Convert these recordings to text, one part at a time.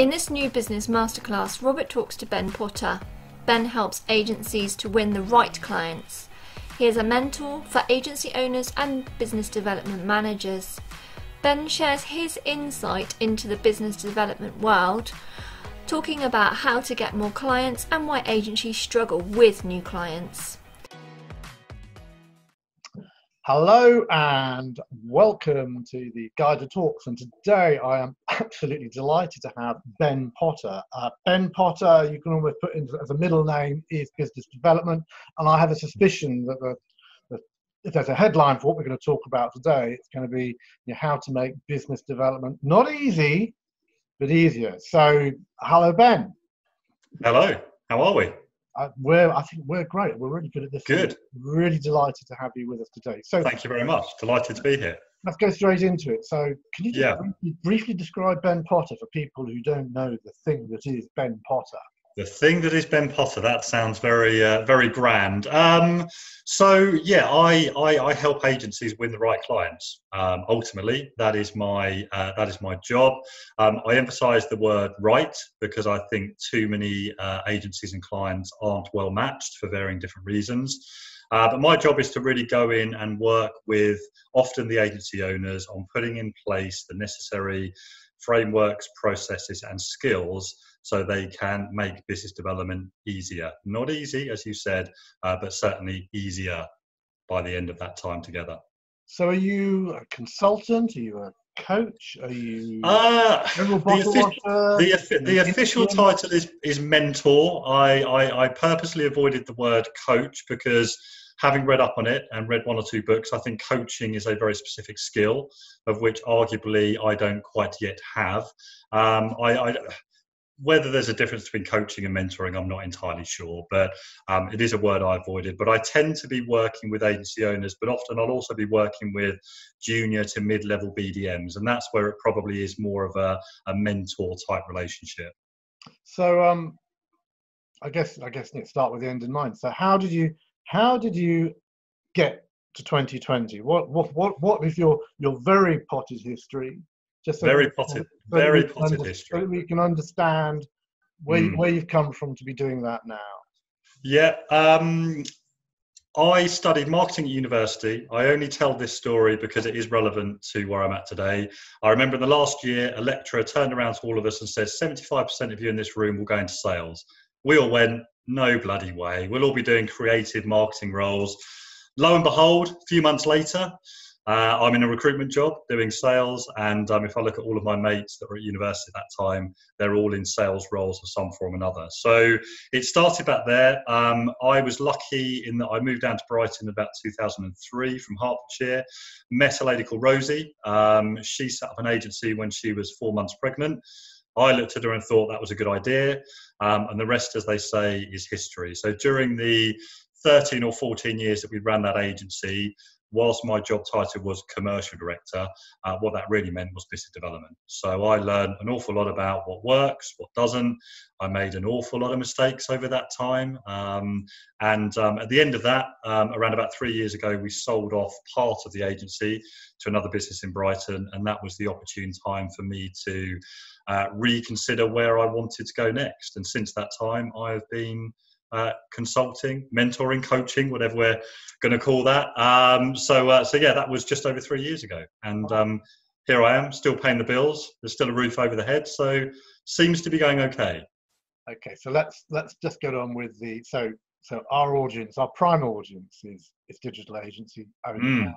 In this new business masterclass, Robert talks to Ben Potter. Ben helps agencies to win the right clients. He is a mentor for agency owners and business development managers. Ben shares his insight into the business development world, talking about how to get more clients and why agencies struggle with new clients. Hello and welcome to the GYDA Talks. And today I am absolutely delighted to have Ben Potter. Uh, ben Potter, you can almost put in as a middle name, is business development. And I have a suspicion that the, the, if there's a headline for what we're going to talk about today, it's going to be you know, how to make business development not easy, but easier. So, hello, Ben. Hello. How are we? Uh, we're I think we're great. We're really good at this. Good. Really delighted to have you with us today. So thank you very much. Delighted to be here. Let's go straight into it. So can you yeah. briefly, briefly describe Ben Potter for people who don't know the thing that is Ben Potter? The thing that is Ben Potter, that sounds very, uh, very grand. Um, so yeah, I, I, I help agencies win the right clients. Um, ultimately, that is my uh, that is my job. Um, I emphasise the word right because I think too many uh, agencies and clients aren't well matched for varying different reasons. Uh, but my job is to really go in and work with often the agency owners on putting in place the necessary frameworks, processes, and skills so they can make business development easier. Not easy, as you said, uh, but certainly easier by the end of that time together. So, are you a consultant? Are you a coach? Are you uh, the, the, the, official title is, is mentor. I, I, I purposely avoided the word coach because having read up on it and read one or two books, I think coaching is a very specific skill of which arguably I don't quite yet have. Um, I, I, whether there's a difference between coaching and mentoring, I'm not entirely sure, but um, it is a word I avoided. But I tend to be working with agency owners, but often I'll also be working with junior to mid level BDMs, and that's where it probably is more of a, a mentor type relationship. So, um, I guess I guess let's start with the end in mind. So, how did you how did you get to 2020? What what what what is your your very potted history? Just so very potted, so very potted history. So we can understand where mm. where you've come from to be doing that now. Yeah, um, I studied marketing at university. I only tell this story because it is relevant to where I'm at today. I remember in the last year, a lecturer turned around to all of us and said, 75% of you in this room will go into sales. We all went, no bloody way. We'll all be doing creative marketing roles. Lo and behold, a few months later, uh, I'm in a recruitment job doing sales, and um, if I look at all of my mates that were at university at that time, they're all in sales roles of some form or another. So it started back there. Um, I was lucky in that I moved down to Brighton about 2003 from Hertfordshire. Met a lady called Rosie. Um, she set up an agency when she was four months pregnant. I looked at her and thought that was a good idea. Um, and the rest, as they say, is history. So during the 13 or 14 years that we ran that agency, whilst my job title was commercial director, uh, what that really meant was business development. So I learned an awful lot about what works, what doesn't. I made an awful lot of mistakes over that time. Um, and um, at the end of that, um, around about three years ago, we sold off part of the agency to another business in Brighton. And that was the opportune time for me to uh, reconsider where I wanted to go next. And since that time, I have been uh, consulting, mentoring, coaching, whatever we're going to call that. Um, so, uh, so yeah, that was just over three years ago, and um, here I am, still paying the bills. There's still a roof over the head, so seems to be going okay. Okay, so let's let's just get on with the so so our audience, our prime audience is is digital agency Mm.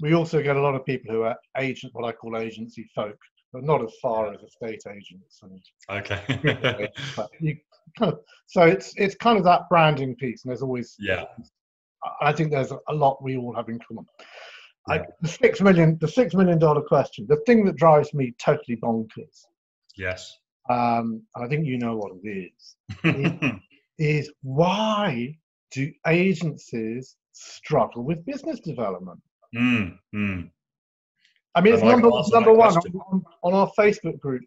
We also get a lot of people who are agent, what I call agency folk, but not as far as estate agents. And okay. but you, so it's it's kind of that branding piece, and there's always yeah. I think there's a lot we all have in common. Yeah. I, the six million, the six million dollar question, the thing that drives me totally bonkers. Yes. Um, I think you know what it is. is, is why do agencies struggle with business development? Mm, mm. I mean, it's number, number one on, on, our Facebook group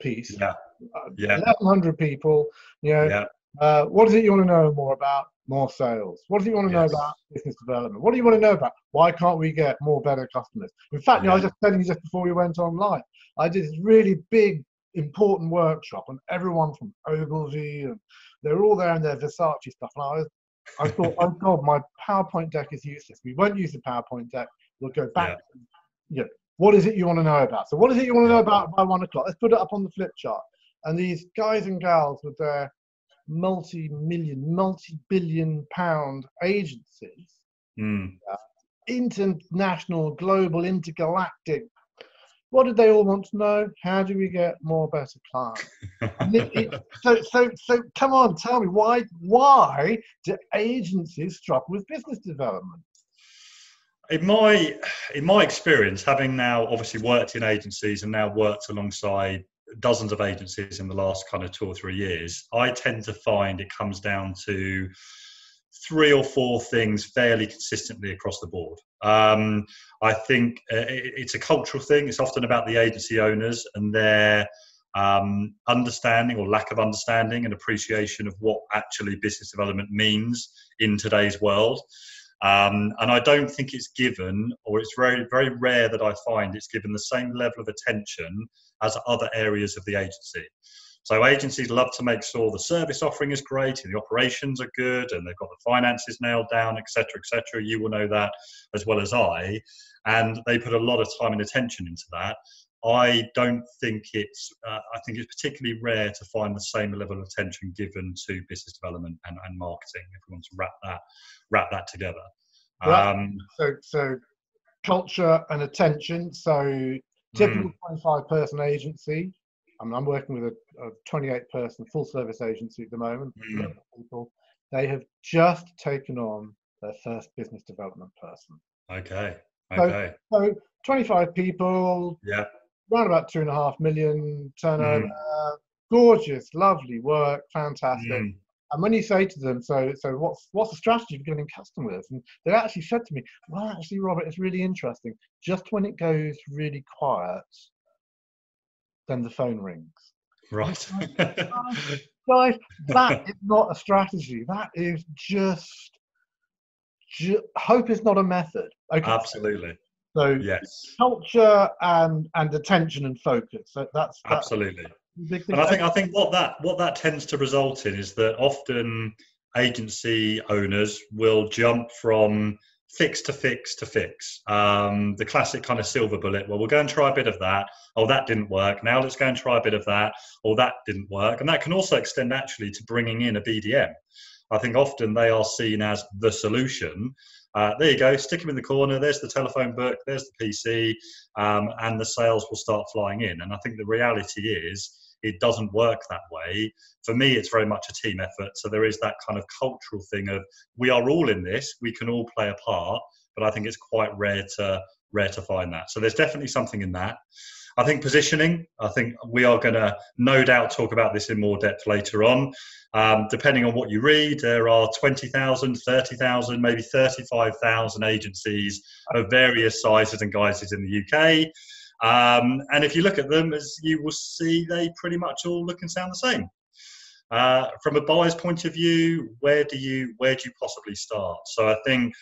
piece. Yeah. Uh, yeah. 1,100 people. You know, yeah. uh, what is it you want to know more about? More sales. What do you want to yes. know about business development? What do you want to know about? Why can't we get more better customers? In fact, yeah. you know, I was just telling you just before we went online, I did this really big important workshop, and everyone from Ogilvy and they're all there in their Versace stuff. And I was, I thought, oh God, my PowerPoint deck is useless. We won't use the PowerPoint deck. We'll go back. Yeah. You know, what is it you want to know about? So, what is it you want to know about by one o'clock? Let's put it up on the flip chart. And these guys and gals with their multi-million, multi-billion pound agencies, mm. uh, international, global, intergalactic. What did they all want to know? How do we get more better clients? it, it, so, so, so, come on, tell me why? Why do agencies struggle with business development? in my in my experience having now obviously worked in agencies and now worked alongside dozens of agencies in the last kind of two or three years i tend to find it comes down to three or four things fairly consistently across the board. Um, i think uh, it's a cultural thing. It's often about the agency owners and their um, understanding or lack of understanding and appreciation of what actually business development means in today's world um, and I don't think it's given, or it's very, very rare that I find it's given the same level of attention as other areas of the agency. So agencies love to make sure the service offering is great and the operations are good and they've got the finances nailed down, etc., etc. You will know that as well as I, and they put a lot of time and attention into that. I don't think it's. Uh, I think it's particularly rare to find the same level of attention given to business development and, and marketing. If we want to wrap that wrap that together. Um, so, so culture and attention. So typical mm. 25 person agency. I'm, I'm working with a, a, 28 person full service agency at the moment. Mm. People, they have just taken on their first business development person. Okay. Okay. So, so 25 people. Yeah around about two and a half million turnover. Mm. Gorgeous, lovely work, fantastic. Mm. And when you say to them, so so what's what's the strategy for getting customers? And they actually said to me, well, actually, Robert, it's really interesting. Just when it goes really quiet, then the phone rings. Right. Guys, that is not a strategy. That is just, just hope is not a method. Okay. Absolutely. So yes, culture and and attention and focus. So that's, that's absolutely. And I think I think what that what that tends to result in is that often agency owners will jump from fix to fix to fix. Um, the classic kind of silver bullet. Well, we'll go and try a bit of that. Oh, that didn't work. Now let's go and try a bit of that. Or that didn't work. And that can also extend actually to bringing in a BDM. I think often they are seen as the solution. Uh, there you go, stick them in the corner. There's the telephone book, there's the PC, um, and the sales will start flying in. And I think the reality is it doesn't work that way. For me, it's very much a team effort. So there is that kind of cultural thing of we are all in this, we can all play a part, but I think it's quite rare to rare to find that. So there's definitely something in that. I think positioning, I think we are going to no doubt talk about this in more depth later on. Um, depending on what you read, there are 20,000, 30,000, maybe 35,000 agencies of various sizes and guises in the UK. Um, and if you look at them, as you will see, they pretty much all look and sound the same. Uh, from a buyer's point of view, where do you where do you possibly start? So I think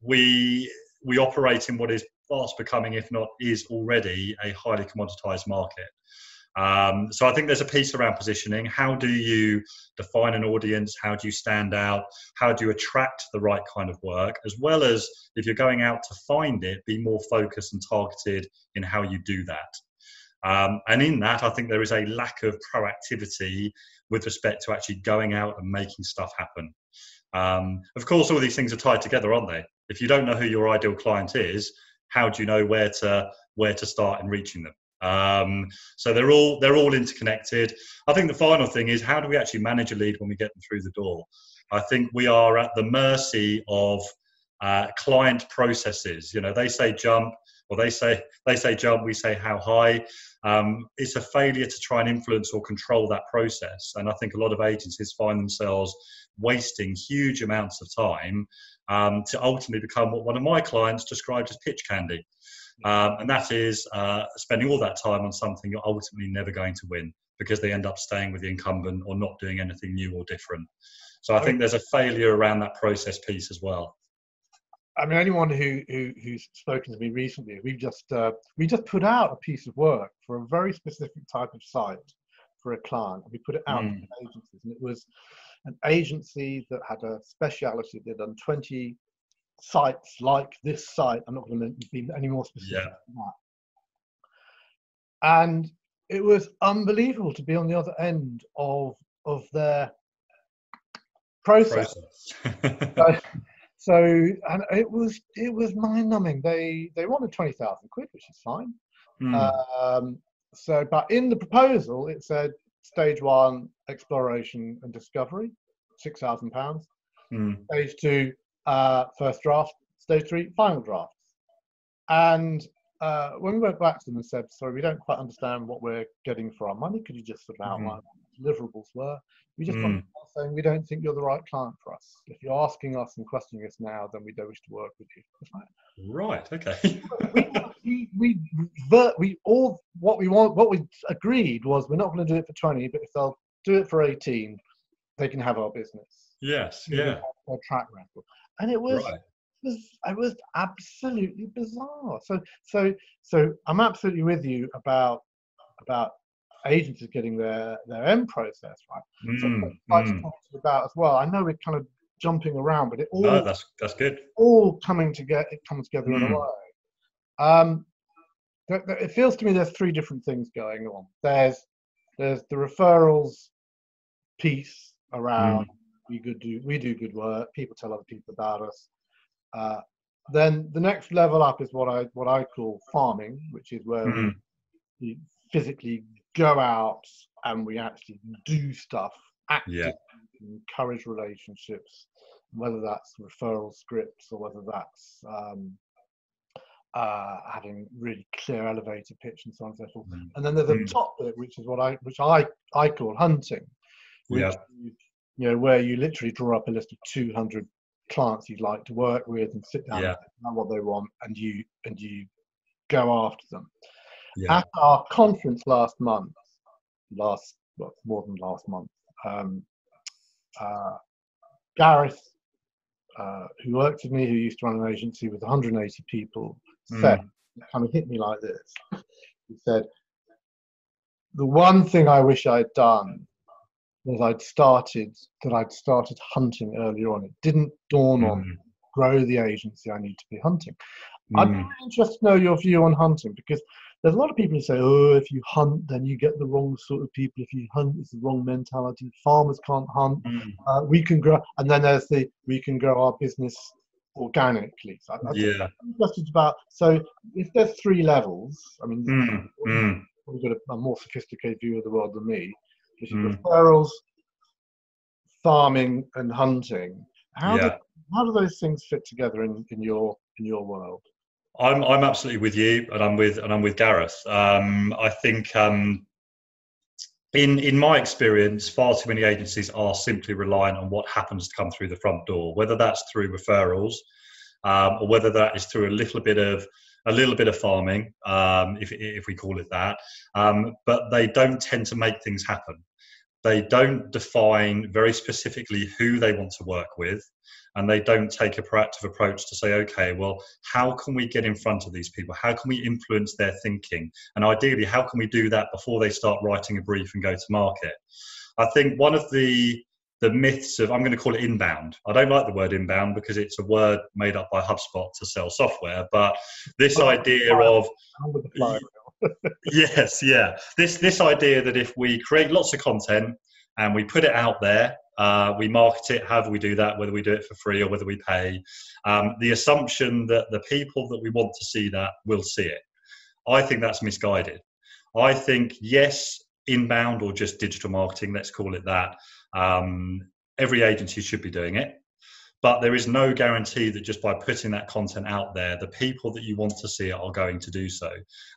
we we operate in what is fast becoming, if not is already, a highly commoditized market. Um, so I think there's a piece around positioning. How do you define an audience? How do you stand out? How do you attract the right kind of work? As well as if you're going out to find it, be more focused and targeted in how you do that. Um, and in that, I think there is a lack of proactivity with respect to actually going out and making stuff happen. Um, of course, all these things are tied together, aren't they? If you don't know who your ideal client is, how do you know where to where to start in reaching them? Um, so they're all they're all interconnected. I think the final thing is how do we actually manage a lead when we get them through the door? I think we are at the mercy of uh, client processes. You know, they say jump, or they say they say jump, we say how high. Um, it's a failure to try and influence or control that process, and I think a lot of agencies find themselves wasting huge amounts of time um, to ultimately become what one of my clients described as pitch candy. Um, and that is uh, spending all that time on something you're ultimately never going to win because they end up staying with the incumbent or not doing anything new or different. So I think there's a failure around that process piece as well. I mean, anyone who, who who's spoken to me recently, we've just uh, we just put out a piece of work for a very specific type of site for a client. We put it out mm. to agencies, and it was an agency that had a speciality. They'd done 20 sites like this site. I'm not going to be any more specific yeah. than that. And it was unbelievable to be on the other end of of their process. process. so, so, and it was it was mind numbing. They they wanted twenty thousand quid, which is fine. Mm. Um, so, but in the proposal, it said stage one exploration and discovery, six thousand pounds. Mm. Stage two, uh, first draft. Stage three, final drafts. And uh, when we went back to them and said, sorry, we don't quite understand what we're getting for our money, could you just sort of mm-hmm. outline mm. Deliverables were? We just mm. saying we don't think you're the right client for us. If you're asking us and questioning us now, then we don't wish to work with you. Right. Okay. we, we, we, we all what we want what we agreed was we're not going to do it for 20, but if they'll do it for 18, they can have our business. Yes. Yeah. Our track record, and it was. Right was it was absolutely bizarre. So so so I'm absolutely with you about about agencies getting their their end process right. Mm, so I'd mm. to about as well. I know we're kind of jumping around, but it all no, that's that's good. All coming together, it comes together mm. in a mm. way. Um, it feels to me there's three different things going on. There's there's the referrals piece around we good do we do good work. People tell other people about us. Uh, then the next level up is what I what I call farming, which is where we physically go out and we actually do stuff, actively yeah. encourage relationships, whether that's referral scripts or whether that's um, uh, having really clear elevator pitch and so on and so forth. Mm. And then there's a mm. top bit, which is what I which I I call hunting, which yeah. you know where you literally draw up a list of 200 clients you'd like to work with and sit down yeah. and what they want and you and you go after them. Yeah. At our conference last month, last well, more than last month, um, uh, Gareth, uh, who worked with me, who used to run an agency with 180 people, mm. said, kind of hit me like this. He said, "The one thing I wish I'd done was I'd started that I'd started hunting earlier on. It didn't dawn mm. on grow the agency I need to be hunting. Mm. I'd be really interested to know your view on hunting because there's a lot of people who say, oh, if you hunt, then you get the wrong sort of people. If you hunt, it's the wrong mentality. Farmers can't hunt. Mm. Uh, we can grow, and then there's the we can grow our business organically. So yeah. interested about. So if there's three levels, I mean, mm. Mm. you've got a, a more sophisticated view of the world than me which is mm. referrals, farming, and hunting. How yeah. do how do those things fit together in, in your in your world? I'm I'm absolutely with you, and I'm with and I'm with Gareth. Um, I think um, in in my experience, far too many agencies are simply reliant on what happens to come through the front door, whether that's through referrals um, or whether that is through a little bit of a little bit of farming, um, if, if we call it that, um, but they don't tend to make things happen. They don't define very specifically who they want to work with, and they don't take a proactive approach to say, okay, well, how can we get in front of these people? How can we influence their thinking? And ideally, how can we do that before they start writing a brief and go to market? I think one of the the myths of I'm going to call it inbound. I don't like the word inbound because it's a word made up by HubSpot to sell software, but this idea of yes, yeah, this this idea that if we create lots of content and we put it out there, uh, we market it. However, we do that, whether we do it for free or whether we pay, um, the assumption that the people that we want to see that will see it. I think that's misguided. I think yes, inbound or just digital marketing, let's call it that. Um, every agency should be doing it, but there is no guarantee that just by putting that content out there, the people that you want to see it are going to do so.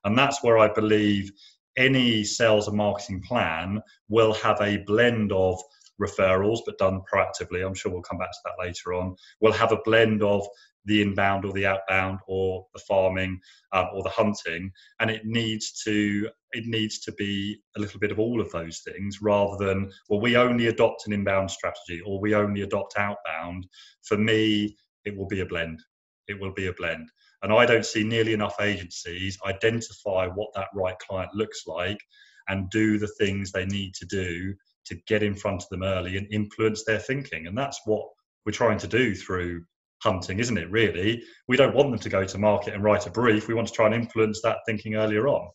And that's where I believe any sales and marketing plan will have a blend of referrals, but done proactively. I'm sure we'll come back to that later on. We'll have a blend of the inbound or the outbound or the farming um, or the hunting and it needs to it needs to be a little bit of all of those things rather than well we only adopt an inbound strategy or we only adopt outbound for me it will be a blend it will be a blend. And I don't see nearly enough agencies identify what that right client looks like and do the things they need to do to get in front of them early and influence their thinking. And that's what we're trying to do through hunting, isn't it? Really, we don't want them to go to market and write a brief. We want to try and influence that thinking earlier on.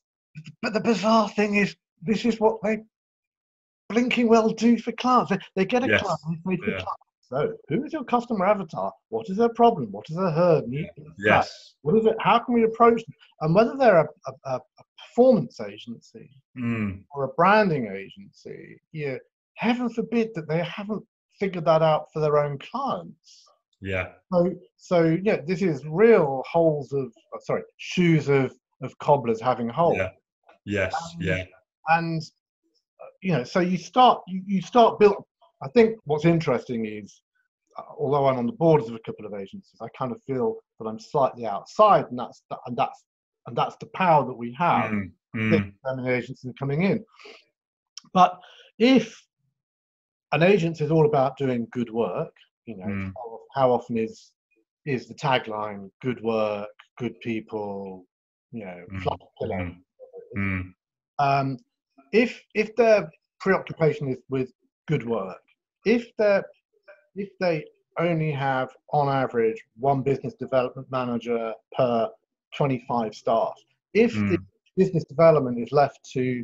But the bizarre thing is, this is what they blinking well do for clients. They, they get a Yes. client, they say to the Yeah. client, so who is your customer avatar? What is their problem? What is their herd? Need Yes. What is it? How can we approach them? And whether they're a, a, a a performance agency Mm, or a branding agency, yeah, heaven forbid that they haven't figured that out for their own clients. Yeah. So, so yeah, this is real holes of, uh, sorry, shoes of, of cobblers having holes. Yeah. Yes. Um, Yeah. And, uh, you know, so you start, you, you start build. I think what's interesting is, uh, although I'm on the boards of a couple of agencies, I kind of feel that I'm slightly outside, and that's the, and that's and that's the power that we have. Mm, mm, agencies are coming in. But if an agency is all about doing good work, you know, Mm. how, how often is is the tagline "good work, good people"? You know, Mm, fluff pillow. mm, mm, Um, if if their preoccupation is with good work, if they if they only have on average one business development manager per 25 staff, if the Mm. business development is left to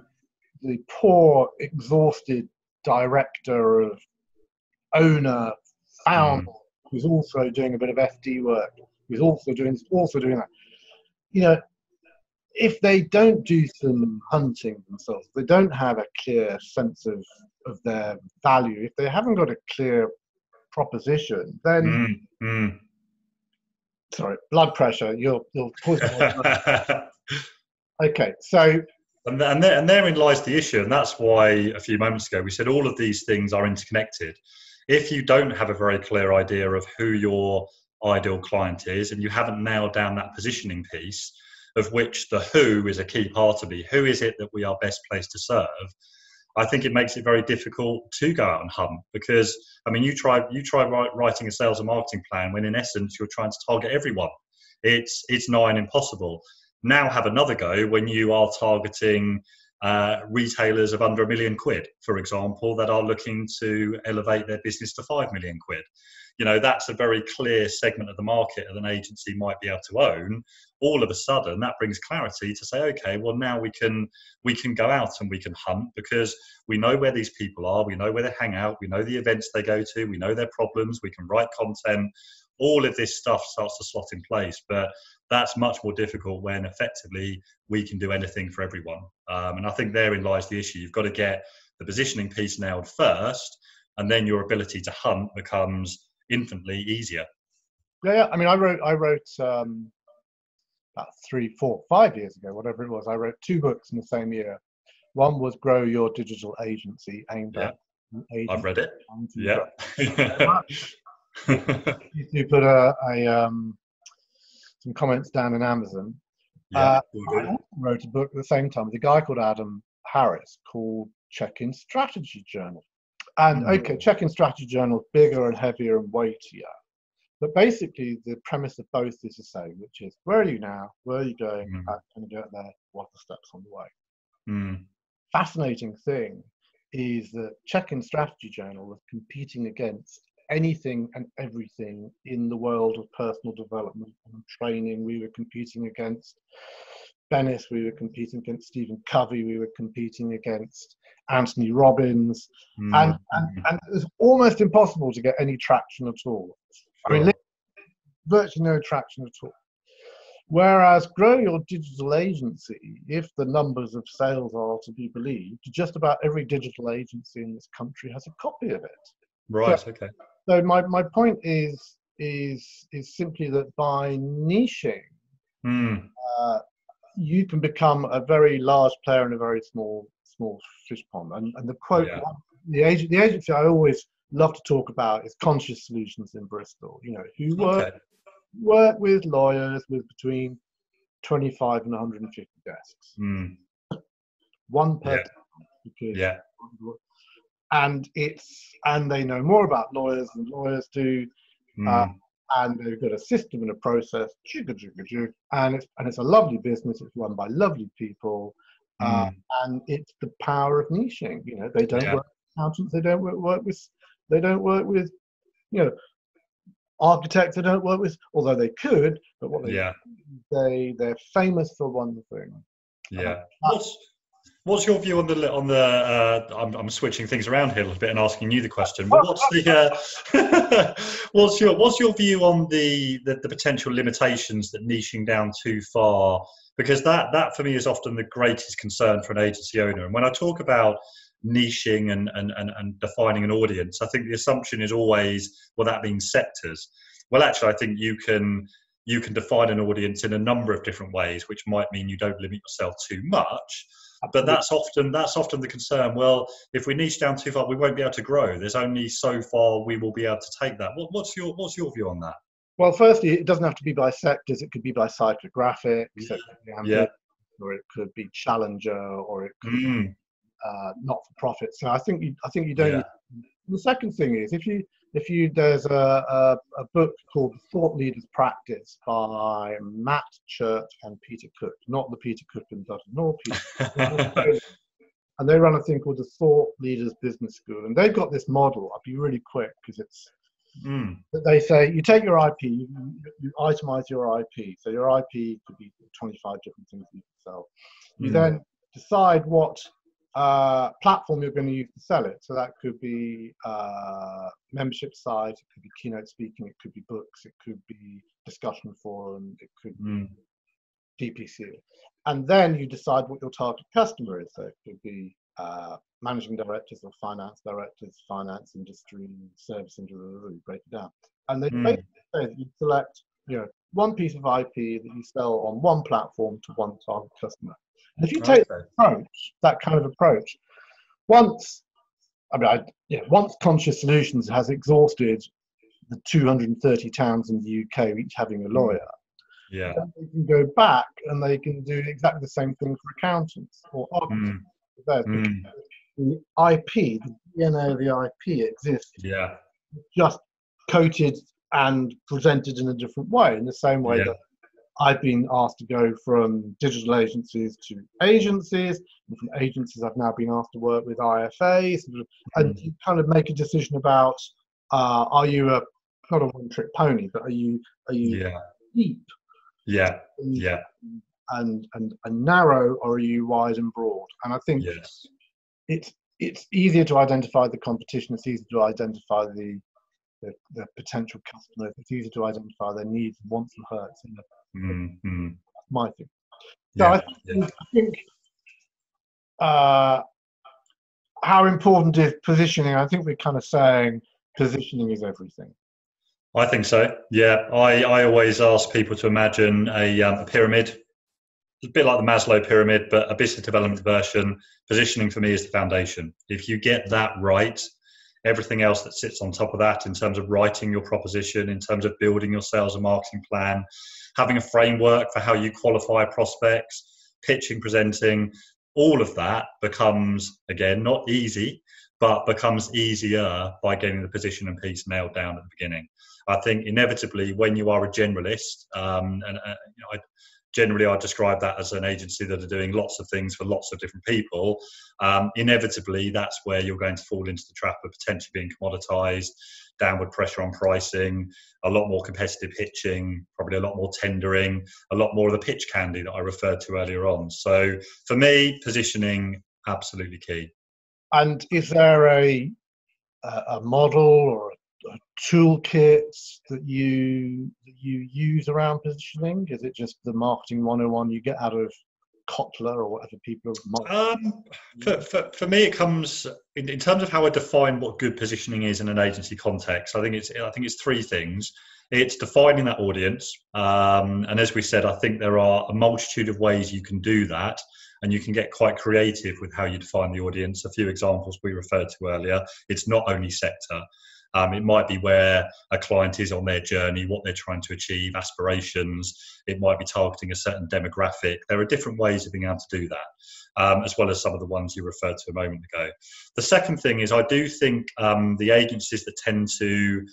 the poor, exhausted director of owner, founder, who's also doing a bit of FD work, who's also doing also doing that. You know, if they don't do some hunting themselves, they don't have a clear sense of, of their value, if they haven't got a clear proposition, then mm, mm. sorry, blood pressure, you'll you'll cause Okay, so And, and, there, and therein lies the issue. And that's why a few moments ago we said all of these things are interconnected. If you don't have a very clear idea of who your ideal client is and you haven't nailed down that positioning piece, of which the who is a key part of it, who is it that we are best placed to serve? I think it makes it very difficult to go out and hunt because I mean you try you try writing a sales and marketing plan when in essence you're trying to target everyone. It's it's nigh impossible now have another go when you are targeting uh, retailers of under a million quid, for example, that are looking to elevate their business to five million quid. You know, that's a very clear segment of the market that an agency might be able to own. All of a sudden, that brings clarity to say, okay, well now we can we can go out and we can hunt because we know where these people are, we know where they hang out, we know the events they go to, we know their problems, we can write content. All of this stuff starts to slot in place, but that's much more difficult when effectively we can do anything for everyone. Um, and I think therein lies the issue. You've got to get the positioning piece nailed first, and then your ability to hunt becomes infinitely easier. yeah, yeah, I mean, I wrote I wrote um, about three, four, five years ago, whatever it was. I wrote two books in the same year. One was Grow Your Digital Agency, aimed Yeah. at I've read it. Yeah. you put a, a um, some comments down in Amazon. yeah. Uh, I wrote a book at the same time with a guy called Adam Harris called Check-in Strategy Journal. And Mm. okay, Check-in Strategy Journal, bigger and heavier and weightier. But basically, the premise of both is the same, which is where are you now? Where are you going? Mm. How can you get there? What are the steps on the way? Mm, fascinating thing is that Check-in Strategy Journal was competing against anything and everything in the world of personal development and training. We were competing against Bennis, we were competing against Stephen Covey, we were competing against Anthony Robbins, mm, and, and, and it was almost impossible to get any traction at all. I mean, virtually no traction at all. Whereas grow your digital agency, if the numbers of sales are to be believed, just about every digital agency in this country has a copy of it. right. Okay. So my, my point is is is simply that by niching, Mm, uh, you can become a very large player in a very small small fish pond. And, and the quote, Yeah. the agent, the agency I always love to talk about is Conscious Solutions in Bristol. You know, who work okay. work with lawyers with between 25 and 150 desks, Mm, one per Yeah. because yeah. And it's and they know more about lawyers than lawyers do. Mm, Uh, and they've got a system and a process, and it's and it's a lovely business. It's run by lovely people, uh, mm. and it's the power of niching. You know, they don't yeah. work with accountants, they don't work, work with, they don't work with, you know, architects. They don't work with, although they could, but what they yeah. they they're famous for one thing. Yeah. What's what's your view on the on the? Uh, I'm, I'm switching things around here a little bit and asking you the question. But what's the uh, what's your what's your view on the, the the potential limitations that niching down too far? Because that that for me is often the greatest concern for an agency owner. And when I talk about niching and, and, and, and defining an audience, I think the assumption is always, well, that means sectors. Well, actually, I think you can you can define an audience in a number of different ways, which might mean you don't limit yourself too much. But that's often that's often the concern. Well, if we niche down too far, we won't be able to grow. There's only so far we will be able to take that. What, what's your what's your view on that? Well, firstly, it doesn't have to be by sectors. It could be by psychographics, yeah. or it could be challenger, or it could mm. be uh, not for profit. So I think you, I think you don't. Yeah. The second thing is if you if you there's a, a, a, book called Thought Leaders Practice by Matt Church and Peter Cook, not the Peter Cook and Dutton, nor Peter. and they run a thing called the Thought Leaders Business School, and they've got this model. I'll be really quick because it's. Mm. They say you take your IP, you, you, itemize your IP. So your IP could be 25 different things you can sell. You mm. then decide what uh, platform you're going to use to sell it. So that could be uh, membership site, it could be keynote speaking, it could be books, it could be discussion forum, it could mm. be PPC. And then you decide what your target customer is. So it could be uh, managing directors or finance directors, finance industry, service industry, break it down. And they mm. basically say that you select you know, one piece of IP that you sell on one platform to one target customer. And if you take that approach, that kind of approach, once I mean, I, yeah, once Conscious Solutions has exhausted the 230 towns in the UK, each having a lawyer, yeah, they can go back and they can do exactly the same thing for accountants or architects. Mm. The IP, the DNA of the IP exists. Yeah, just coated and presented in a different way, in the same way yeah. that I've been asked to go from digital agencies to agencies. And from agencies, I've now been asked to work with IFAs. And mm. you kind of make a decision about uh, are you a not a one trick pony, but are you are you yeah. deep? Yeah, yeah. And, and and narrow, or are you wide and broad? And I think yes. it's it's easier to identify the competition. It's easier to identify the the, the potential customers. It's easier to identify their needs, wants, and hurts in the Mm-hmm. my thing. So yeah, I think, yeah. I think uh, how important is positioning? I think we're kind of saying positioning is everything. I think so. Yeah, I, I always ask people to imagine a, um, a pyramid. It's a bit like the Maslow pyramid, but a business development version. Positioning for me is the foundation. If you get that right, everything else that sits on top of that in terms of writing your proposition, in terms of building your sales and marketing plan, having a framework for how you qualify prospects, pitching, presenting, all of that becomes, again, not easy, but becomes easier by getting the position and piece nailed down at the beginning. I think inevitably, when you are a generalist, um, and uh, you know, I, generally I describe that as an agency that are doing lots of things for lots of different people. Um, inevitably, that's where you're going to fall into the trap of potentially being commoditized, downward pressure on pricing, a lot more competitive pitching, probably a lot more tendering, a lot more of the pitch candy that I referred to earlier on. So for me, positioning absolutely key. And is there a a model or a, a toolkit that you that you use around positioning? Is it just the marketing 101 you get out of Kotler or whatever people um, for, for, for me it comes in, in, terms of how I define what good positioning is in an agency context I think it's I think it's three things. It's defining that audience um, and as we said I think there are a multitude of ways you can do that and you can get quite creative with how you define the audience. A few examples we referred to earlier it's not only sector um, it might be where a client is on their journey, what they're trying to achieve, aspirations. It might be targeting a certain demographic. There are different ways of being able to do that, um, as well as some of the ones you referred to a moment ago. The second thing is, I do think um, the agencies that tend to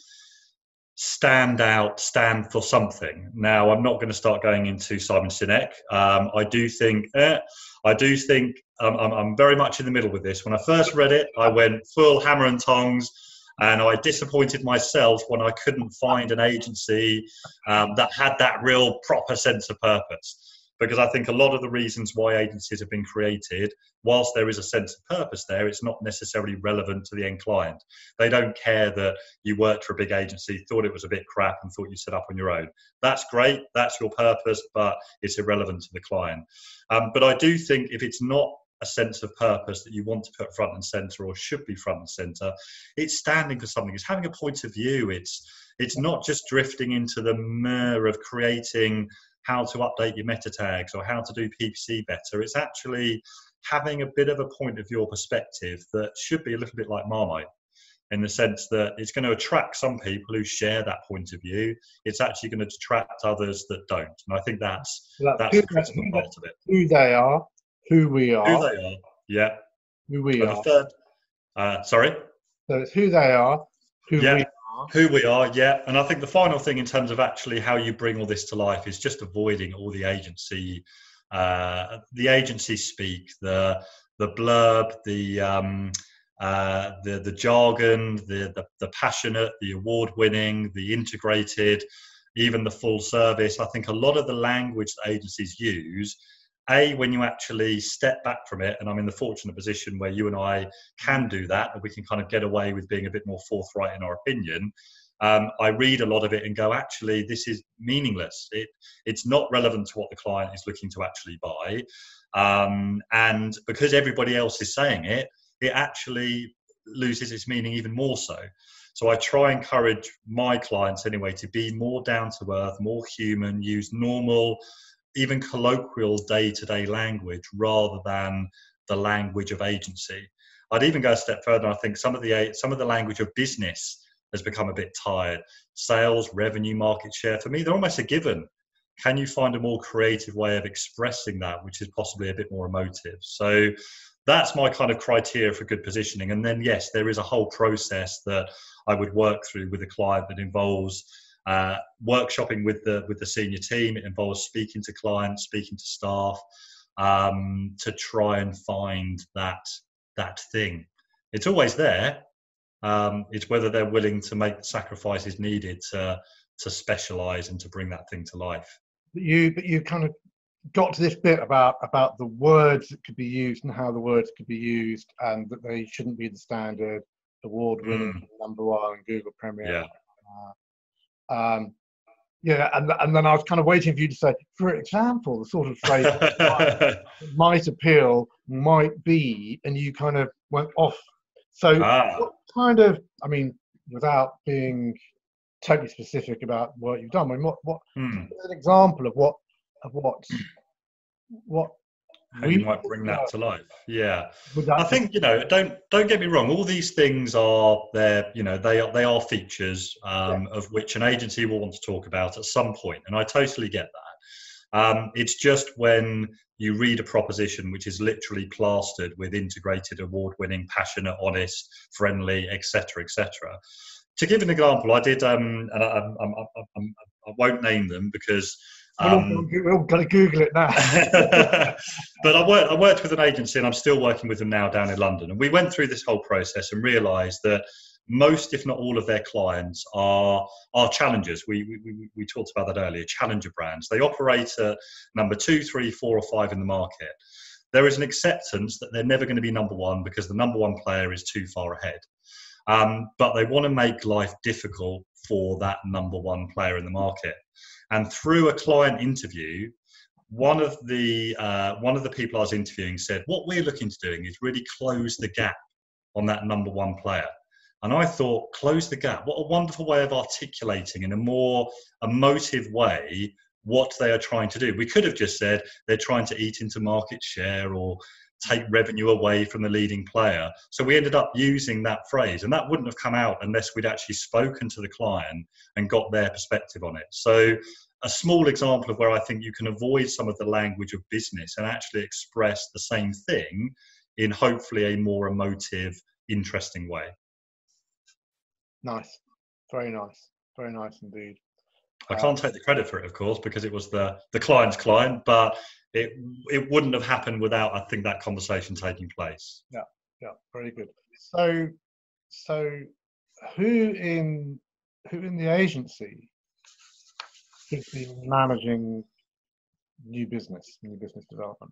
stand out, stand for something. Now, I'm not going to start going into Simon Sinek. Um, I do think, eh, I do think um, I'm, I'm, very much in the middle with this. When I first read it, I went full hammer and tongs, and I disappointed myself when I couldn't find an agency um, that had that real proper sense of purpose because I think a lot of the reasons why agencies have been created, whilst there is a sense of purpose there, it's not necessarily relevant to the end client. They don't care that you worked for a big agency, thought it was a bit crap, and thought you set up on your own. That's great, that's your purpose, but it's irrelevant to the client. Um, but I do think if it's not a sense of purpose that you want to put front and center or should be front and center it's standing for something it's having a point of view it's it's not just drifting into the mirror of creating how to update your meta tags or how to do PPC better. It's actually having a bit of a point of your perspective that should be a little bit like Marmite in the sense that it's going to attract some people who share that point of view. It's actually going to attract others that don't. And I think that's that's, that's the critical part of it. Who they are, who we are. Who they are, yeah. Who we are. Third, uh, sorry? So it's who they are, who yeah. we who we are, yeah. And I think the final thing in terms of actually how you bring all this to life is just avoiding all the agency, uh, the agency speak, the the blurb, the um, uh, the the jargon, the, the the passionate, the award winning, the integrated, even the full service. I think a lot of the language that agencies use a when you actually step back from it and i'm in the fortunate position where you and i can do that and we can kind of get away with being a bit more forthright in our opinion um, i read a lot of it and go actually this is meaningless. It, it's not relevant to what the client is looking to actually buy. Um, and because everybody else is saying it it actually loses its meaning even more so. So I try and encourage my clients anyway to be more down to earth, more human, use normal even colloquial day to day language rather than the language of agency. I'd even go a step further. I think some of the some of the language of business has become a bit tired. Sales, revenue, market share. For me, they're almost a given. Can you find a more creative way of expressing that, which is possibly a bit more emotive? So that's my kind of criteria for good positioning. And then yes, there is a whole process that I would work through with a client that involves uh, workshopping with the with the senior team. It involves speaking to clients, speaking to staff, um, to try and find that that thing. It's always there. Um, it's whether they're willing to make the sacrifices needed to to specialize and to bring that thing to life. But you, but you kind of got to this bit about about the words that could be used and how the words could be used, and that they shouldn't be the standard award-winning mm. number one in Google Premier. Yeah. Uh, um, yeah, and, and then I was kind of waiting for you to say, for example, the sort of phrase might, might, appeal, might be, and you kind of went off. So, ah. what kind of, I mean, without being totally specific about what you've done, I mean, what, what hmm. an example of what, of what, what how you might bring that to life. Yeah, I think you know. Don't don't get me wrong. All these things are there. You know, they are they are features um, yeah. of which an agency will want to talk about at some point, and I totally get that. Um, it's just when you read a proposition which is literally plastered with integrated, award-winning, passionate, honest, friendly, etc., etc. To give an example, I did, um, and I, I, I, I won't name them because um, we're all going to Google it now. but I worked, I worked with an agency and I'm still working with them now down in London. And we went through this whole process and realized that most, if not all, of their clients are, are challengers. We, we, we talked about that earlier challenger brands. They operate at number two, three, four, or five in the market. There is an acceptance that they're never going to be number one because the number one player is too far ahead. Um, but they want to make life difficult for that number one player in the market. And through a client interview, one of the uh, one of the people I was interviewing said, "What we're looking to doing is really close the gap on that number one player." And I thought, close the gap. What a wonderful way of articulating in a more emotive way what they are trying to do. We could have just said they're trying to eat into market share or take revenue away from the leading player. So we ended up using that phrase, and that wouldn't have come out unless we'd actually spoken to the client and got their perspective on it. So a small example of where I think you can avoid some of the language of business and actually express the same thing in hopefully a more emotive, interesting way. Nice, very nice. very nice indeed. I can't uh, take the credit for it, of course, because it was the the client's client, but it it wouldn't have happened without I think that conversation taking place. Yeah, yeah, very good. So, so who in who in the agency should be managing new business, new business development?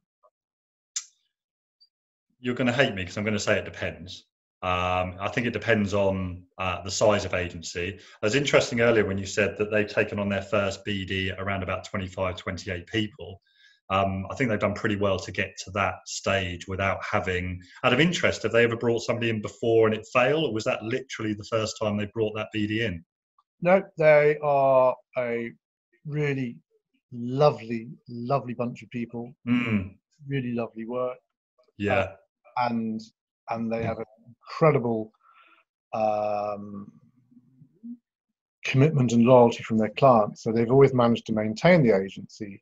You're going to hate me because I'm going to say it depends. Um, I think it depends on uh, the size of agency. It was interesting earlier when you said that they've taken on their first BD around about 25, 28 people. Um, I think they've done pretty well to get to that stage without having, out of interest, have they ever brought somebody in before and it failed, or was that literally the first time they brought that BD in? No, they are a really lovely, lovely bunch of people. Mm. Really lovely work. Yeah. Uh, and and they have an incredible um, commitment and loyalty from their clients. So they've always managed to maintain the agency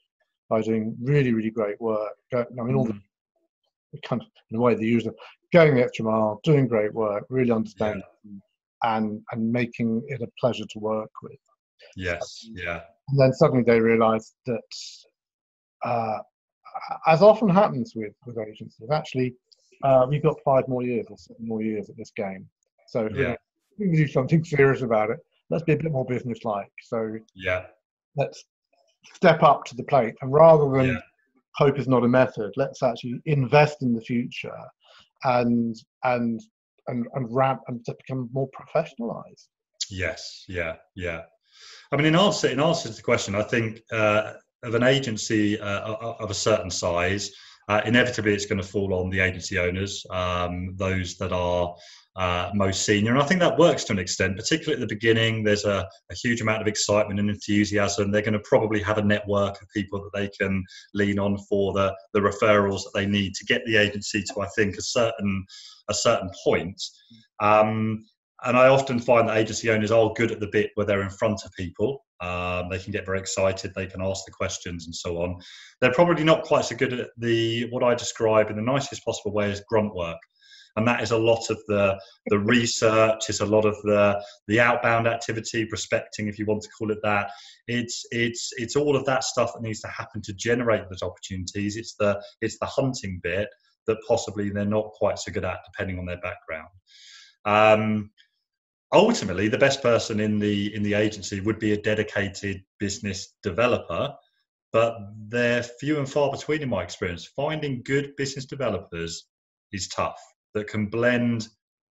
by doing really, really great work. I mean, all the, mm. kind of in the way they use it, going the extra mile, doing great work, really understanding, yeah. and and making it a pleasure to work with. Yes, yeah. And then suddenly they realise that, uh, as often happens with with agencies, actually uh, we've got five more years or seven more years at this game. So yeah. we can do something serious about it. Let's be a bit more business-like. So yeah, let's step up to the plate, and rather than yeah. hope is not a method, let's actually invest in the future and and and and ramp and to become more professionalized. Yes, yeah, yeah. I mean, in answer in answer to the question, I think uh, of an agency uh, of a certain size uh, inevitably it's going to fall on the agency owners, um, those that are uh, most senior. And I think that works to an extent, particularly at the beginning. There's a, a, huge amount of excitement and enthusiasm. They're going to probably have a network of people that they can lean on for the, the referrals that they need to get the agency to, I think, a certain a certain point. Um, and I often find that agency owners are good at the bit where they're in front of people. Um, they can get very excited. They can ask the questions and so on. They're probably not quite so good at the what I describe in the nicest possible way as grunt work, and that is a lot of the the research. It's a lot of the the outbound activity, prospecting, if you want to call it that. It's it's it's all of that stuff that needs to happen to generate those opportunities. It's the it's the hunting bit that possibly they're not quite so good at, depending on their background. Um, ultimately the best person in the in the agency would be a dedicated business developer but they're few and far between in my experience finding good business developers is tough that can blend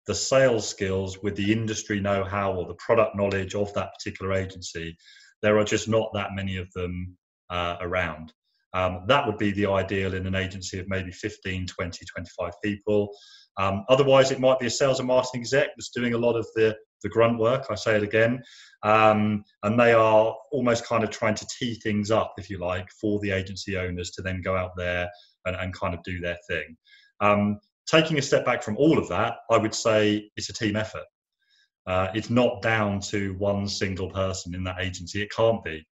the sales skills with the industry know-how or the product knowledge of that particular agency there are just not that many of them uh, around um, that would be the ideal in an agency of maybe 15 20 25 people um, otherwise, it might be a sales and marketing exec that's doing a lot of the, the grunt work. I say it again. Um, and they are almost kind of trying to tee things up, if you like, for the agency owners to then go out there and, and kind of do their thing. Um, taking a step back from all of that, I would say it's a team effort. Uh, it's not down to one single person in that agency. It can't be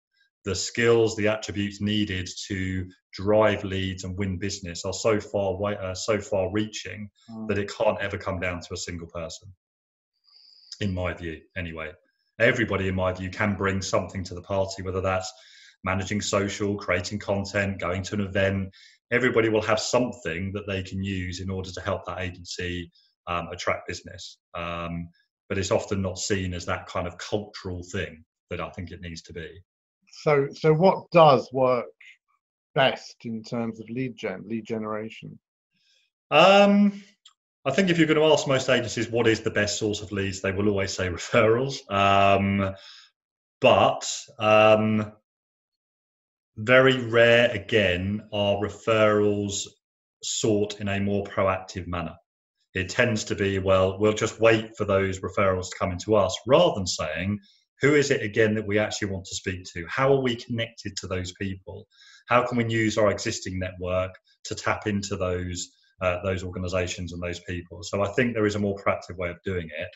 the skills, the attributes needed to drive leads and win business are so far uh, so far reaching mm. that it can't ever come down to a single person. In my view, anyway, everybody in my view can bring something to the party, whether that's managing social, creating content, going to an event. Everybody will have something that they can use in order to help that agency um, attract business. Um, but it's often not seen as that kind of cultural thing that I think it needs to be. So, so what does work best in terms of lead gen, lead generation? Um, I think if you're going to ask most agencies what is the best source of leads, they will always say referrals. Um, but um, very rare, again, are referrals sought in a more proactive manner. It tends to be, well, we'll just wait for those referrals to come into us rather than saying, who is it again that we actually want to speak to? How are we connected to those people? How can we use our existing network to tap into those uh, those organisations and those people? So I think there is a more proactive way of doing it.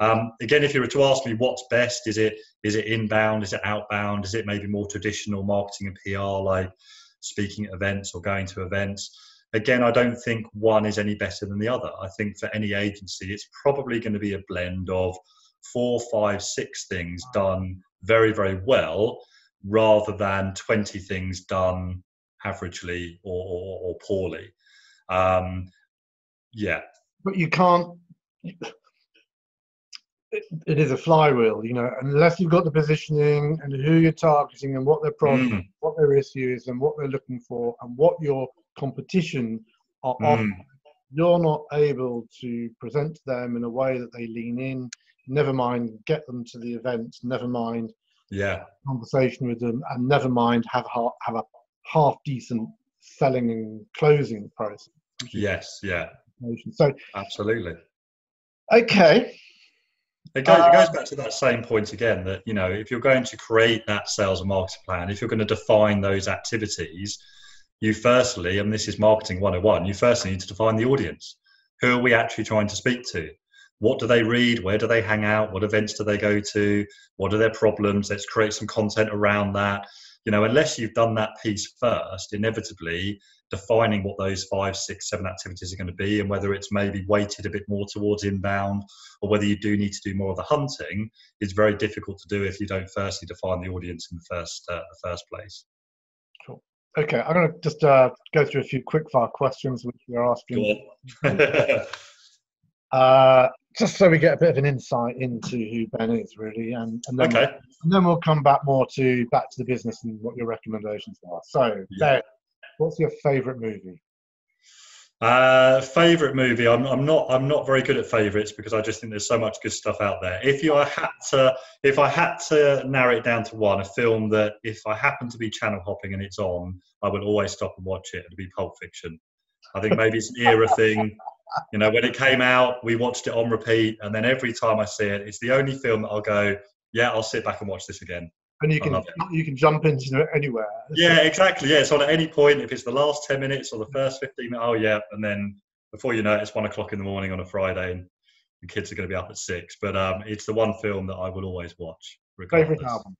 Um, again, if you were to ask me what's best, is it is it inbound, is it outbound, is it maybe more traditional marketing and PR like speaking at events or going to events? Again, I don't think one is any better than the other. I think for any agency, it's probably going to be a blend of four, five, six things done very, very well rather than 20 things done averagely or, or, or poorly. Um, yeah. But you can't. It, it is a flywheel, you know, unless you've got the positioning and who you're targeting and what their problem, mm. what their issue is, and what they're looking for, and what your competition are mm. offering, you're not able to present to them in a way that they lean in. Never mind, get them to the events. Never mind, yeah, conversation with them, and never mind, have have a half decent selling and closing process. Yes, yeah. So absolutely. Okay. It goes, it goes, uh, back to that same point again that you know if you're going to create that sales and marketing plan, if you're going to define those activities, you firstly, and this is marketing 101, you firstly need to define the audience. Who are we actually trying to speak to? What do they read? Where do they hang out? What events do they go to? What are their problems? Let's create some content around that you know, unless you've done that piece first, inevitably defining what those five, six, seven activities are going to be and whether it's maybe weighted a bit more towards inbound or whether you do need to do more of the hunting is very difficult to do if you don't firstly define the audience in the first uh, the first place. Cool. Okay, I'm going to just uh, go through a few quick fire questions which we are asking. uh, just so we get a bit of an insight into who Ben is, really, and, and then, okay. and then we'll come back more to back to the business and what your recommendations are. So, yeah. Ben, what's your favourite movie? Uh, favorite movie? I'm, I'm not. I'm not very good at favorites because I just think there's so much good stuff out there. If you I had to, if I had to narrow it down to one, a film that if I happen to be channel hopping and it's on, I would always stop and watch it. It'd be Pulp Fiction. I think maybe it's an era thing you know, when it came out, we watched it on repeat, and then every time I see it, it's the only film that I'll go, yeah, I'll sit back and watch this again. And you can you can jump into it anywhere. Yeah, exactly. Yeah, so at any point, if it's the last ten minutes or the first fifteen, oh yeah, and then before you know it, it's one o'clock in the morning on a Friday, and the kids are going to be up at six. But um, it's the one film that I will always watch. Regardless. Favorite album.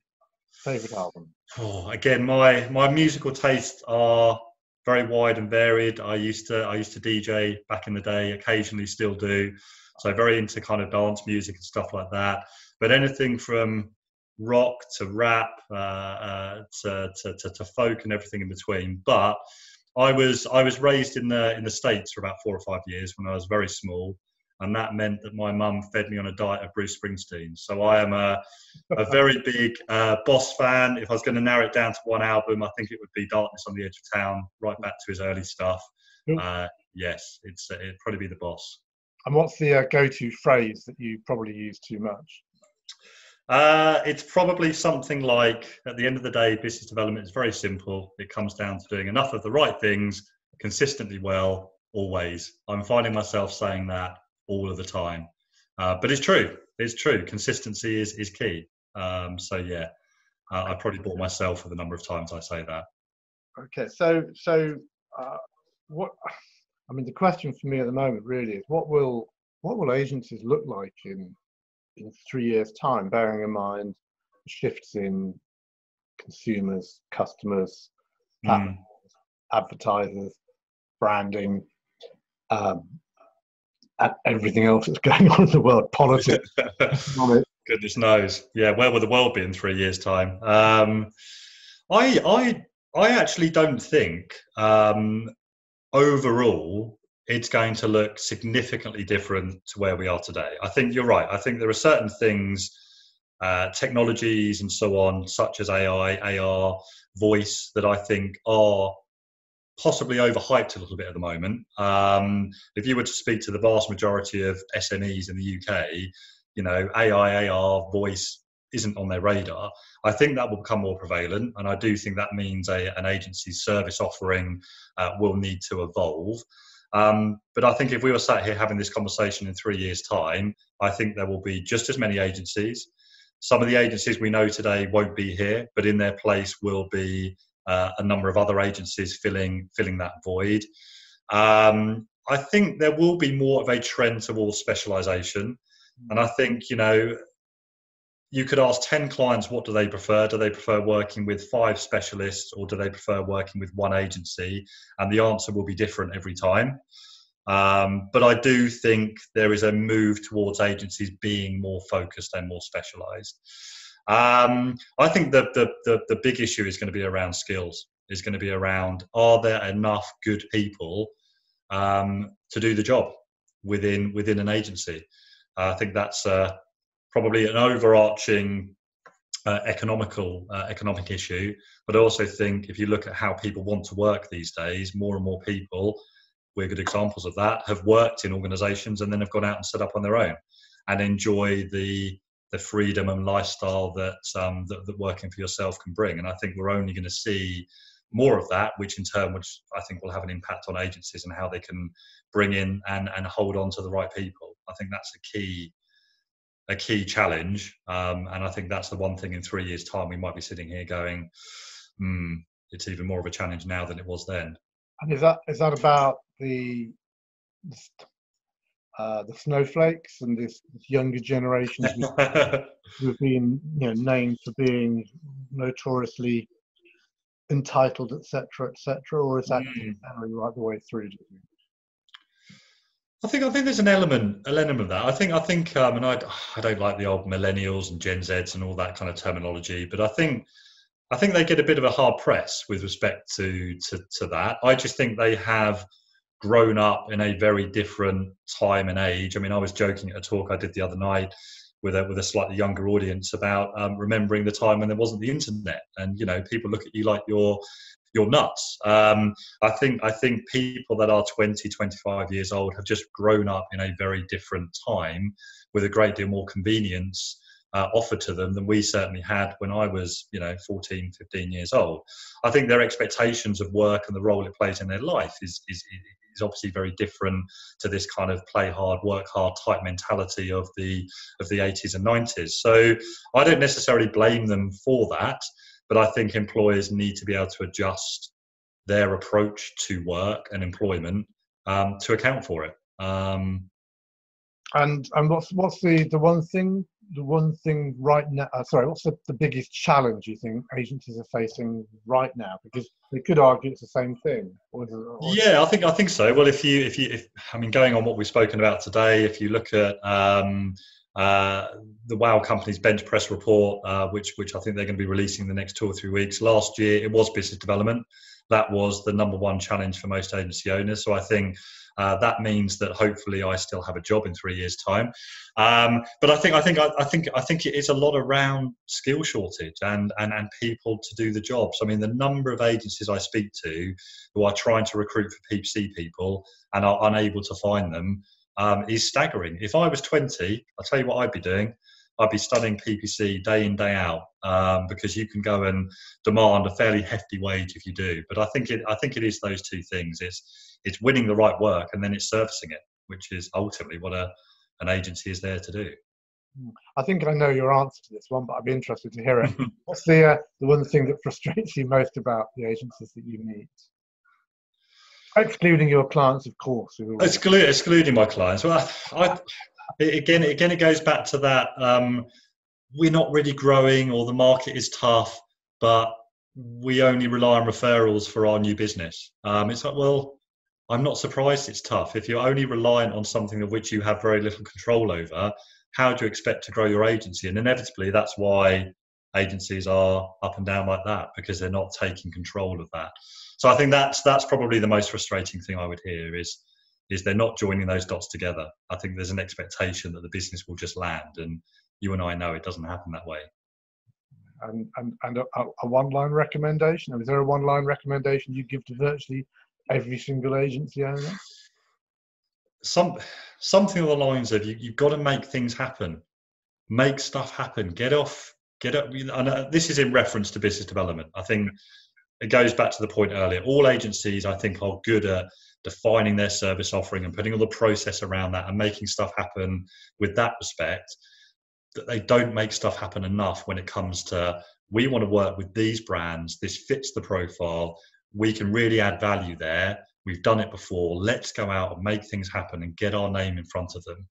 Favorite album. Oh, again, my my musical tastes are very wide and varied. I used to I used to DJ back in the day, occasionally still do. So very into kind of dance music and stuff like that. But anything from rock to rap uh, uh, to, to, to, to folk and everything in between. But I was I was raised in the in the states for about four or five years when I was very small, and that meant that my mum fed me on a diet of Bruce Springsteen. So I am a, a very big uh, Boss fan. If I was going to narrow it down to one album, I think it would be Darkness on the Edge of Town, right back to his early stuff. Uh, yes, it's uh, it'd probably be the Boss. And what's the uh, go-to phrase that you probably use too much? Uh, it's probably something like, at the end of the day, business development is very simple. It comes down to doing enough of the right things consistently well, always. I'm finding myself saying that all of the time. Uh, but it's true. It's true. Consistency is is key. Um, so yeah, uh, I probably bought myself for the number of times I say that. Okay, so so uh, what? I mean, the question for me at the moment really is what will what will agencies look like in in three years' time, bearing in mind shifts in consumers, customers, mm. advertisers, branding, um, and everything else that's going on in the world, politics, Goodness knows. Yeah, where will the world be in three years' time? Um, I, I, I actually don't think um, overall it's going to look significantly different to where we are today. I think you're right. I think there are certain things, uh, technologies and so on, such as AI, AR, voice, that I think are possibly overhyped a little bit at the moment. Um, if you were to speak to the vast majority of SMEs in the UK, you know, AI, AR, voice isn't on their radar. I think that will become more prevalent, and I do think that means a, an agency's service offering uh, will need to evolve. Um, but I think if we were sat here having this conversation in three years' time, I think there will be just as many agencies. Some of the agencies we know today won't be here, but in their place will be uh, a number of other agencies filling filling that void. Um, I think there will be more of a trend towards specialization, and I think you know you could ask 10 clients what do they prefer? Do they prefer working with five specialists or do they prefer working with one agency? And the answer will be different every time. Um, but i do think there is a move towards agencies being more focused and more specialized Um, I think that the, the, the big issue is going to be around skills. Is going to be around are there enough good people um, to do the job within within an agency? Uh, I think that's uh, probably an overarching uh, economical uh, economic issue. But I also think if you look at how people want to work these days, more and more people, we're good examples of that, have worked in organisations and then have gone out and set up on their own and enjoy the the freedom and lifestyle that, um, that, that working for yourself can bring. And I think we're only going to see more of that, which in turn, which I think will have an impact on agencies and how they can bring in and, and hold on to the right people. I think that's a key a key challenge, um, and I think that's the one thing in three years' time we might be sitting here going, hmm, it's even more of a challenge now than it was then. And is that is that about the uh, the snowflakes and this, this younger generation who've been you know named for being notoriously entitled, etc., etc., or is that mm. right the way through? I think I think there's an element an element of that. I think I think um, and I I don't like the old millennials and Gen Zs and all that kind of terminology, but I think I think they get a bit of a hard press with respect to to, to that. I just think they have grown up in a very different time and age. I mean, I was joking at a talk I did the other night with a with a slightly younger audience about um, remembering the time when there wasn't the internet, and you know, people look at you like you're you're nuts. Um, I think I think people that are 20, 25 years old have just grown up in a very different time with a great deal more convenience uh, offered to them than we certainly had when I was, you know, 14, 15 years old. I think their expectations of work and the role it plays in their life is, is, is obviously very different to this kind of play hard, work hard type mentality of the of the 80s and 90s. So I don't necessarily blame them for that, but I think employers need to be able to adjust their approach to work and employment um, to account for it. Um, and and what's what's the the one thing the one thing right now uh, sorry what's the, the biggest challenge you think agencies are facing right now? Because they could argue it's the same thing or, or yeah i think i think so. Well if you if you if i mean going on what we've spoken about today if you look at um, uh, the Wow Company's bench press report uh, which which i think they're going to be releasing in the next two or three weeks last year it was business development. That was the number one challenge for most agency owners. So i think uh, that means that hopefully I still have a job in three years' time. Um, but I think I think I, I, think I think it is a lot around skill shortage and, and and people to do the jobs. I mean, the number of agencies I speak to who are trying to recruit for PPC people and are unable to find them um, is staggering. If I was 20, I'll tell you what I'd be doing. I'd be studying PPC day in day out um, because you can go and demand a fairly hefty wage if you do. But I think it I think it is those two things. It's it's winning the right work and then it's servicing it, which is ultimately what a, an agency is there to do. I think I know your answer to this one, but I'd be interested to hear it. What's the uh, the one thing that frustrates you most about the agencies that you meet? Excluding your clients, of course. Exclu- excluding my clients. Well, I, I, again, again, it goes back to that. Um, we're not really growing, or the market is tough, but we only rely on referrals for our new business. Um, it's like, well, I'm not surprised it's tough. If you're only reliant on something of which you have very little control over, how do you expect to grow your agency? And inevitably, that's why agencies are up and down like that because they're not taking control of that. So I think that's that's probably the most frustrating thing I would hear is is they're not joining those dots together. I think there's an expectation that the business will just land, and you and I know it doesn't happen that way. And and, and a, a one line recommendation. Is there a one line recommendation you give to virtually every single agency owner? Some something along the lines of you, you've got to make things happen, make stuff happen, get off, get up. And uh, this is in reference to business development. I think it goes back to the point earlier. All agencies, I think, are good at defining their service offering and putting all the process around that and making stuff happen with that respect. That they don't make stuff happen enough when it comes to we want to work with these brands. This fits the profile we can really add value there. We've done it before. Let's go out and make things happen and get our name in front of them.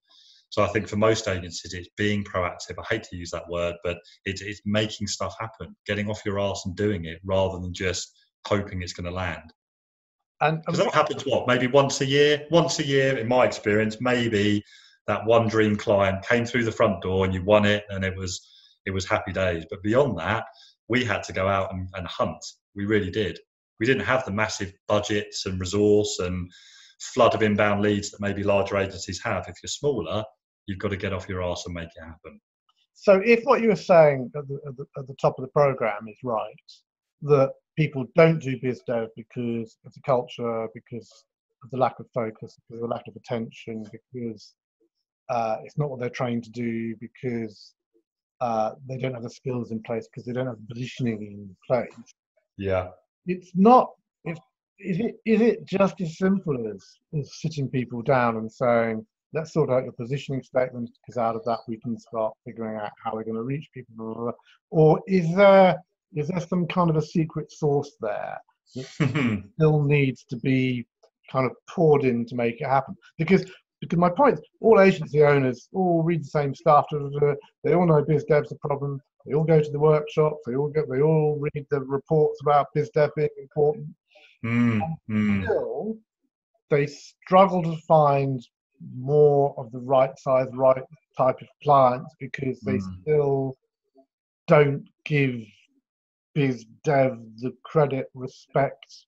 So I think for most agencies, it's being proactive. I hate to use that word, but it's, it's making stuff happen, getting off your ass and doing it rather than just hoping it's going to land. And um, because that happens what maybe once a year. Once a year, in my experience, maybe that one dream client came through the front door and you won it, and it was it was happy days. But beyond that, we had to go out and, and hunt. We really did. We didn't have the massive budgets and resource and flood of inbound leads that maybe larger agencies have. If you're smaller, you've got to get off your arse and make it happen. So, if what you were saying at the, at the, at the top of the program is right, that people don't do biz dev because of the culture, because of the lack of focus, because of the lack of attention, because uh, it's not what they're trying to do, because uh, they don't have the skills in place, because they don't have the positioning in place. Yeah. It's not. It's, is it is it just as simple as, as sitting people down and saying, let's sort out your positioning statement because out of that we can start figuring out how we're going to reach people, blah, blah, blah. or is there is there some kind of a secret sauce there that still needs to be kind of poured in to make it happen? Because because my point is, all agency owners all read the same stuff. They all know biz dev's a problem. They all go to the workshops. They all get. They all read the reports about biz dev being important. Mm, mm. Still, they struggle to find more of the right size, right type of clients because they mm. still don't give biz dev the credit, respect,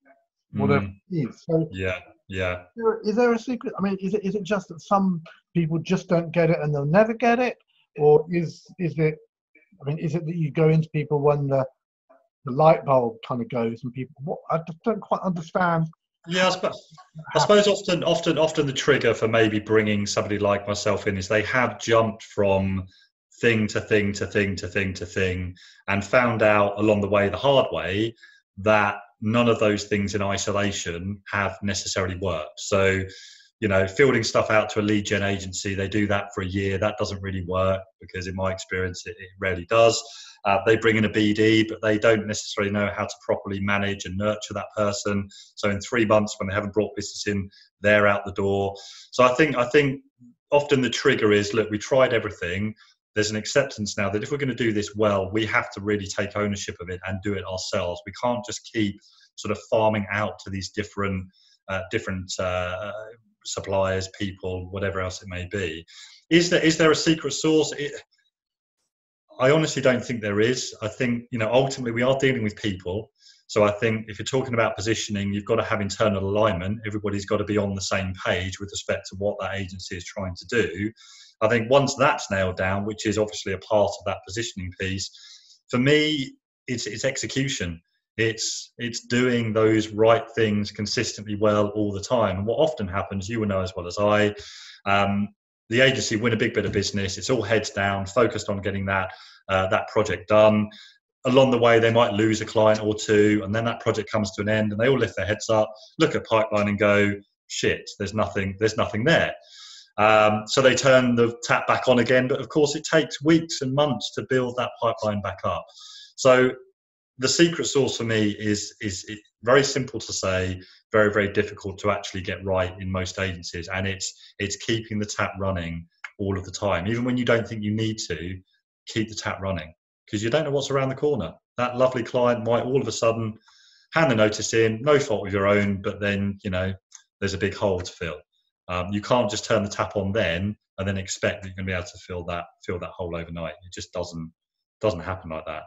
whatever mm. it is. So yeah, yeah. Is there, is there a secret? I mean, is it is it just that some people just don't get it and they'll never get it, or is is it? I mean, is it that you go into people when the the light bulb kind of goes and people? What I just don't quite understand yeah, I suppose, I suppose often, often, often the trigger for maybe bringing somebody like myself in is they have jumped from thing to thing to thing to thing to thing, and found out along the way the hard way that none of those things in isolation have necessarily worked. So, you know, fielding stuff out to a lead gen agency, they do that for a year. That doesn't really work because, in my experience, it, it rarely does. Uh, they bring in a BD, but they don't necessarily know how to properly manage and nurture that person. So in three months, when they haven't brought business in, they're out the door. So I think I think often the trigger is look, we tried everything. There's an acceptance now that if we're going to do this well, we have to really take ownership of it and do it ourselves. We can't just keep sort of farming out to these different uh, different uh, suppliers, people, whatever else it may be. Is there is there a secret sauce? It, I honestly don't think there is. I think, you know, ultimately we are dealing with people. So I think if you're talking about positioning, you've got to have internal alignment. Everybody's got to be on the same page with respect to what that agency is trying to do. I think once that's nailed down, which is obviously a part of that positioning piece, for me, it's it's execution. It's it's doing those right things consistently well all the time. And what often happens, you will know as well as I, um, the agency win a big bit of business. It's all heads down, focused on getting that uh, that project done. Along the way, they might lose a client or two, and then that project comes to an end, and they all lift their heads up, look at pipeline, and go, "Shit, there's nothing. There's nothing there." Um, so they turn the tap back on again, but of course, it takes weeks and months to build that pipeline back up. So the secret sauce for me is is very simple to say, very very difficult to actually get right in most agencies, and it's it's keeping the tap running all of the time, even when you don't think you need to. Keep the tap running because you don't know what's around the corner. That lovely client might all of a sudden hand the notice in, no fault of your own, but then you know there's a big hole to fill. Um, you can't just turn the tap on then and then expect that you're going to be able to fill that fill that hole overnight. It just doesn't doesn't happen like that.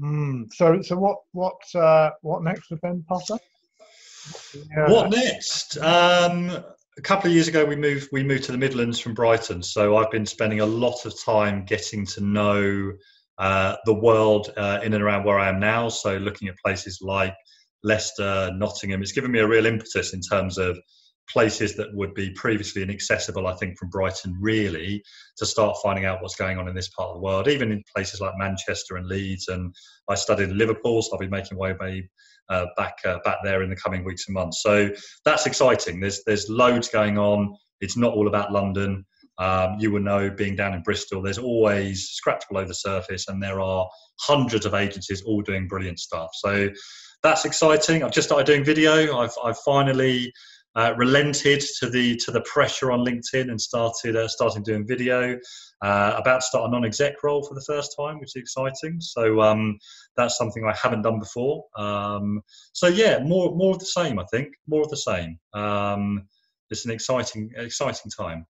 Mm, so, so what, what, uh, what next for Ben Potter? Yeah. What next? Um, a couple of years ago, we moved. We moved to the Midlands from Brighton, so I've been spending a lot of time getting to know uh, the world uh, in and around where I am now. So, looking at places like Leicester, Nottingham, it's given me a real impetus in terms of places that would be previously inaccessible, I think, from Brighton, really, to start finding out what's going on in this part of the world, even in places like Manchester and Leeds. And I studied in Liverpool, so I'll be making way uh, back uh, back there in the coming weeks and months. So that's exciting. There's there's loads going on. It's not all about London. Um, you will know, being down in Bristol, there's always scratch below the surface, and there are hundreds of agencies all doing brilliant stuff. So that's exciting. I've just started doing video. I've I've finally uh, relented to the to the pressure on LinkedIn and started uh, starting doing video. Uh, about to start a non-exec role for the first time, which is exciting. So um, that's something I haven't done before. Um, so yeah, more more of the same. I think more of the same. Um, it's an exciting exciting time.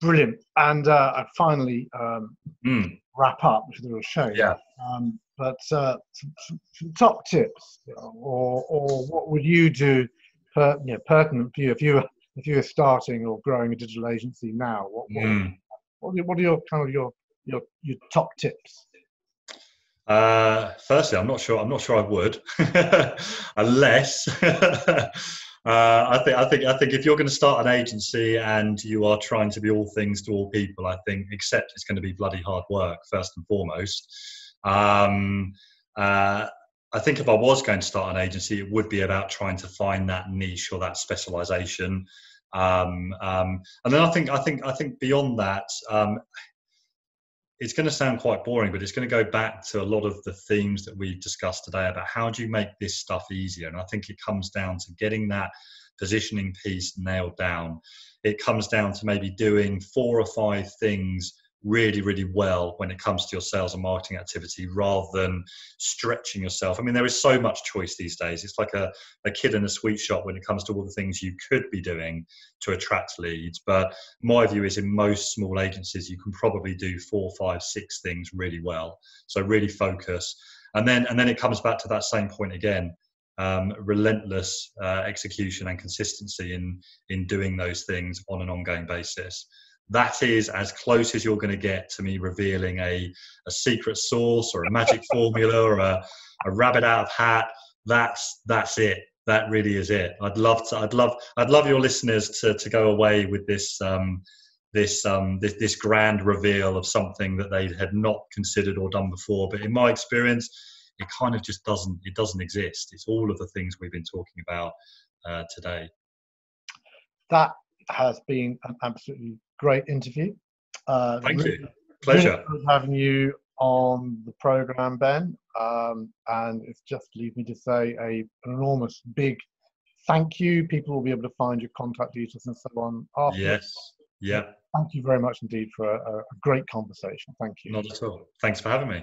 brilliant. And uh, finally um, Mm, wrap up, which is a real shame. yeah. Um, but uh, some, some- some top tips, or or what would you do, per, you know, pertinent for you if you if you were starting or growing a digital agency now? What what, Mm. what, are, your- what are your kind of your your your top tips? Uh, firstly, I'm not sure. I'm not sure I would, unless uh, I think I think I think if you're going to start an agency and you are trying to be all things to all people, I think except it's going to be bloody hard work first and foremost. Um, uh, I think if I was going to start an agency, it would be about trying to find that niche or that specialization. Um, um, and then I think I think I think beyond that, um, it's going to sound quite boring, but it's going to go back to a lot of the themes that we've discussed today about how do you make this stuff easier. And I think it comes down to getting that positioning piece nailed down. It comes down to maybe doing four or five things really, really well when it comes to your sales and marketing activity rather than stretching yourself. I mean, there is so much choice these days. It's like a, a kid in a sweet shop when it comes to all the things you could be doing to attract leads. But my view is in most small agencies, you can probably do four, five, six things really well. So really focus. And then, and then it comes back to that same point again. Um, relentless uh, execution and consistency in in doing those things on an ongoing basis that is as close as you're going to get to me revealing a, a secret sauce or a magic formula or a, a rabbit out of hat. That's that's it. That really is it. I'd love to i'd love i'd love your listeners to to go away with this um this um this, this grand reveal of something that they had not considered or done before. But in my experience it kind of just doesn't it doesn't exist. It's all of the things we've been talking about uh, today. That has been an absolutely great interview. Uh, Thank really- you. pleasure Really having you on the program, Ben. Um, and it's just leave me to say a, an enormous big thank you. People will be able to find your contact details and so on. After. yes yeah Thank you very much indeed for a, a great conversation. Thank you. not at all thanks for having me